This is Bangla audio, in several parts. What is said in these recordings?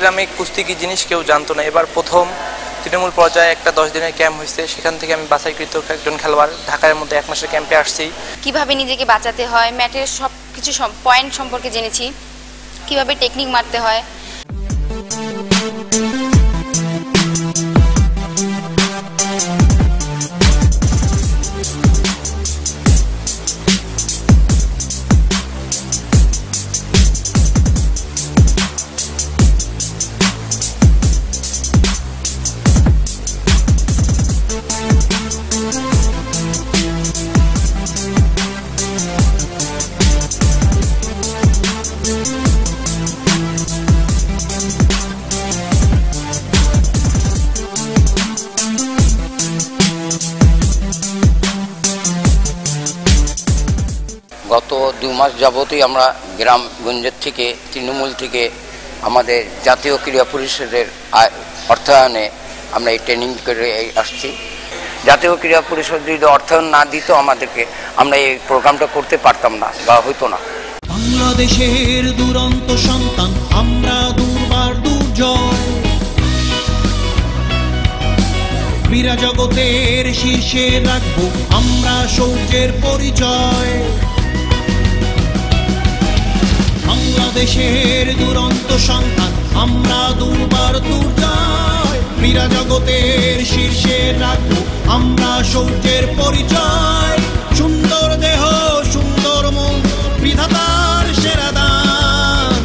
তো কুড়িগ্রামে কুস্তি কি জিনিস কেউ জানতো না। এবার প্রথম তৃণমূল পর্যায়ে একটা দশ দিনের ক্যাম্প হয়েছে। সেখান থেকে আমি বাছাইকৃত একজন খেলোয়াড় ঢাকার মধ্যে এক মাসের ক্যাম্পে আসছি। কীভাবে নিজেকে বাঁচাতে হয়? ম্যাটের সব কিছু পয়েন্ট সম্পর্কে জেনেছি। কীভাবে টেকনিক মারতে হয়? গত দু মাস যাবতই আমরা গ্রামগঞ্জের থেকে, তৃণমূল থেকে আমাদের জাতীয় ক্রীড়া পরিষদের অর্থায়নে আমরা এই ট্রেনিং করে আসছি। জাতীয় ক্রীড়া পরিষদ যদি অর্থায়ন না দিত আমাদেরকে, আমরা এই প্রোগ্রামটা করতে পারতাম না বা হইতো না। বাংলাদেশের দুরন্ত সন্তান, আমরা দুর্বার দুর্জয়। ক্রীড়া জগতের শীর্ষে রাখব, আমরা সৌর্যের পরিচয়। বাংলাদেশের দুরন্ত সন্তান আমরা ক্রীড়া জগতের শীর্ষে রাখব। আমরা পরিচয়, সুন্দর দেহ, সুন্দর মন, বিধাতার সেরা দান।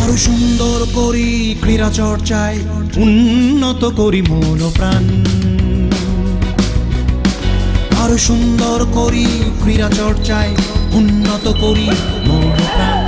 আরও সুন্দর করি ক্রীড়া চর্চায়, উন্নত করি মন প্রাণ আরও সুন্দর করি ক্রীড়া চর্চায় উন্নত করি মন প্রাণ